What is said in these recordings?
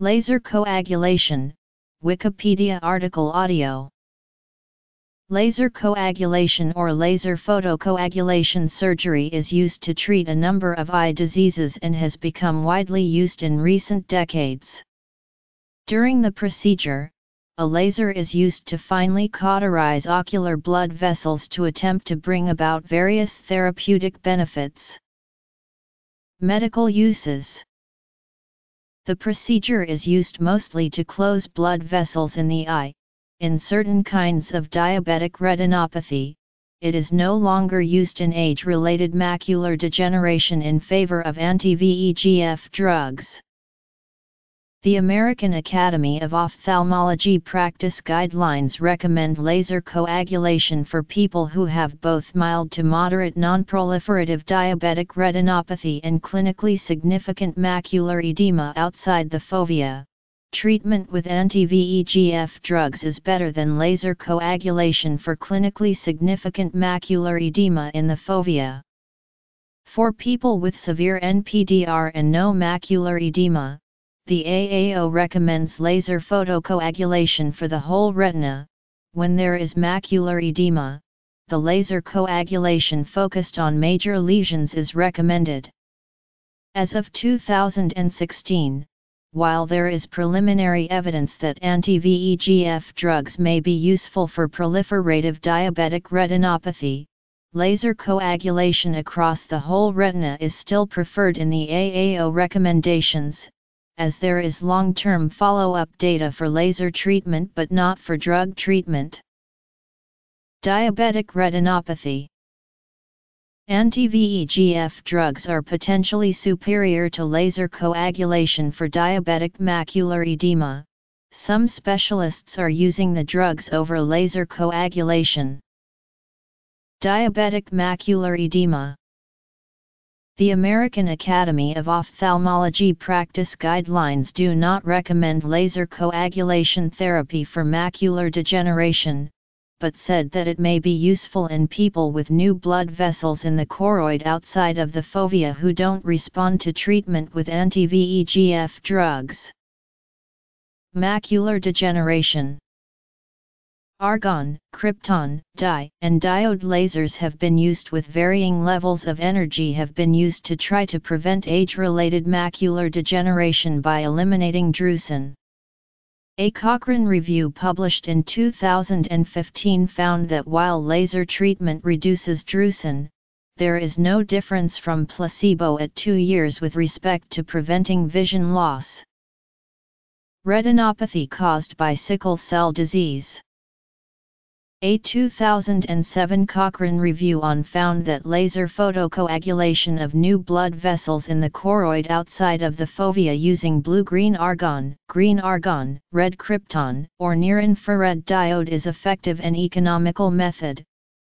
Laser coagulation, Wikipedia article audio. Laser coagulation or laser photocoagulation surgery is used to treat a number of eye diseases and has become widely used in recent decades. During the procedure, a laser is used to finely cauterize ocular blood vessels to attempt to bring about various therapeutic benefits. Medical uses The procedure is used mostly to close blood vessels in the eye. In certain kinds of diabetic retinopathy, it is no longer used in age-related macular degeneration in favor of anti-VEGF drugs. The American Academy of Ophthalmology practice guidelines recommend laser coagulation for people who have both mild to moderate nonproliferative diabetic retinopathy and clinically significant macular edema outside the fovea. Treatment with anti-VEGF drugs is better than laser coagulation for clinically significant macular edema in the fovea. For people with severe NPDR and no macular edema, the AAO recommends laser photocoagulation for the whole retina. When there is macular edema, the laser coagulation focused on major lesions is recommended. As of 2016, while there is preliminary evidence that anti-VEGF drugs may be useful for proliferative diabetic retinopathy, laser coagulation across the whole retina is still preferred in the AAO recommendations, as there is long-term follow-up data for laser treatment but not for drug treatment. Diabetic retinopathy Anti-VEGF drugs are potentially superior to laser coagulation for diabetic macular edema. Some specialists are using the drugs over laser coagulation. Diabetic macular edema the American Academy of Ophthalmology practice guidelines do not recommend laser coagulation therapy for macular degeneration, but said that it may be useful in people with new blood vessels in the choroid outside of the fovea who don't respond to treatment with anti-VEGF drugs. Macular degeneration Argon, krypton, dye, and diode lasers have been used with varying levels of energy have been used to try to prevent age-related macular degeneration by eliminating drusen. A Cochrane review published in 2015 found that while laser treatment reduces drusen, there is no difference from placebo at two years with respect to preventing vision loss. Retinopathy caused by sickle cell disease a 2007 Cochrane review on found that laser photocoagulation of new blood vessels in the choroid outside of the fovea using blue-green argon, green argon, red krypton, or near-infrared diode is effective and economical method,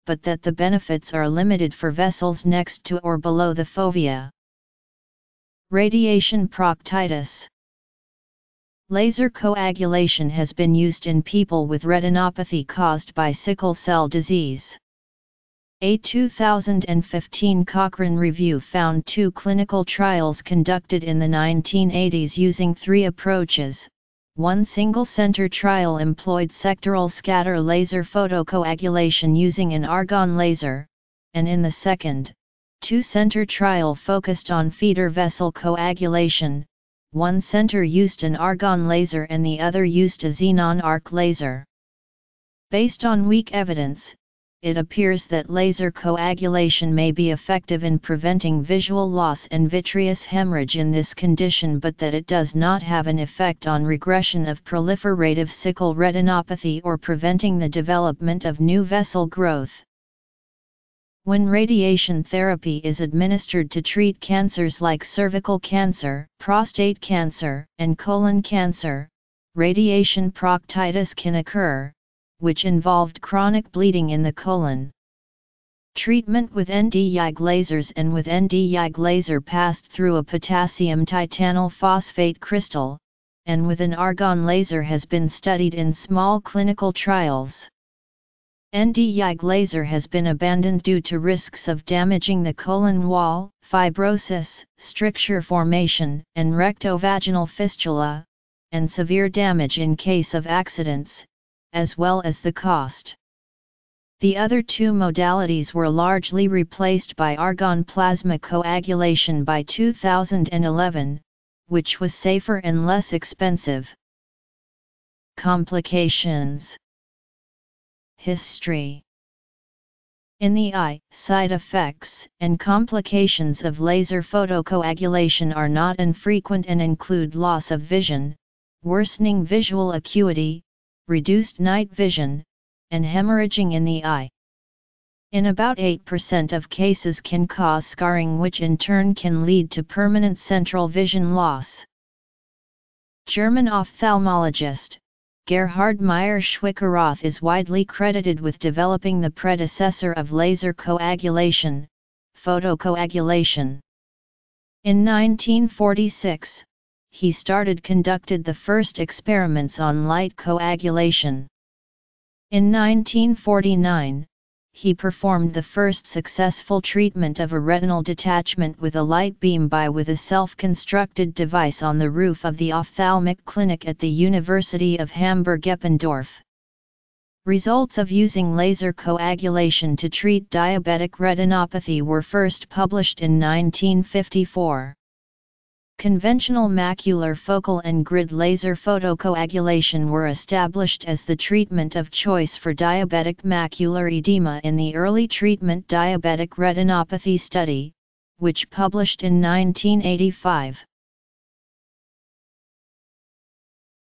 but that the benefits are limited for vessels next to or below the fovea. Radiation proctitis Laser coagulation has been used in people with retinopathy caused by sickle cell disease. A 2015 Cochrane review found two clinical trials conducted in the 1980s using three approaches. One single center trial employed sectoral scatter laser photocoagulation using an argon laser, and in the second, two center trial focused on feeder vessel coagulation, one center used an argon laser and the other used a xenon arc laser. Based on weak evidence, it appears that laser coagulation may be effective in preventing visual loss and vitreous hemorrhage in this condition but that it does not have an effect on regression of proliferative sickle retinopathy or preventing the development of new vessel growth. When radiation therapy is administered to treat cancers like cervical cancer, prostate cancer, and colon cancer, radiation proctitis can occur, which involved chronic bleeding in the colon. Treatment with Nd:YAG lasers and with Nd:YAG laser passed through a potassium titanyl phosphate crystal, and with an argon laser has been studied in small clinical trials. Nd:YAG laser has been abandoned due to risks of damaging the colon wall, fibrosis, stricture formation, and rectovaginal fistula, and severe damage in case of accidents, as well as the cost. The other two modalities were largely replaced by argon plasma coagulation by 2011, which was safer and less expensive. Complications History In the eye, side effects and complications of laser photocoagulation are not infrequent and include loss of vision, worsening visual acuity, reduced night vision, and hemorrhaging in the eye. In about 8% of cases can cause scarring which in turn can lead to permanent central vision loss. German ophthalmologist, Gerhard Meyer Schwickerath is widely credited with developing the predecessor of laser coagulation, photocoagulation. In 1946, he started conducted the first experiments on light coagulation. In 1949, he performed the first successful treatment of a retinal detachment with a light beam by with a self-constructed device on the roof of the ophthalmic clinic at the University of Hamburg-Eppendorf. Results of using laser coagulation to treat diabetic retinopathy were first published in 1954. Conventional macular focal and grid laser photocoagulation were established as the treatment of choice for diabetic macular edema in the early treatment diabetic retinopathy study, which published in 1985.